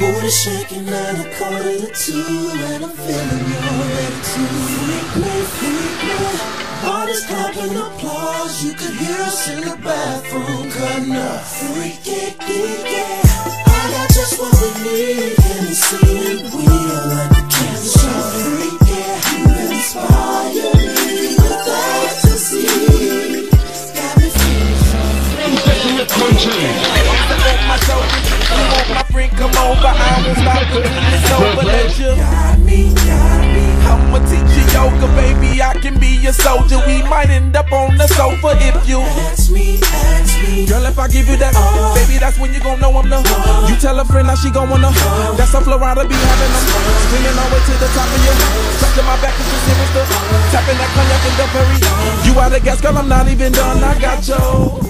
Booty shaking at a quarter to two, and I'm feeling your attitude. Freak me, freak me. Heart is clapping applause. You could hear us in the bathroom cutting up. Freak it, geek it. I got just what we need. Hennessy and we are like the cancer. Freak it, you inspire me with ecstasy. Got me feeling so on I can be your soldier. We might end up on the sofa if you. Ask me, ask me. Girl, if I give you that, uh. baby, that's when you gon' know I'm the. Uh. You tell a friend now she gon' wanna. Uh. That's a Florida be having them. Screaming all the way to the top of you. Touching my back is the serious. Tapping that cognac in the Perry. You out of gas, girl, I'm not even done. I got you.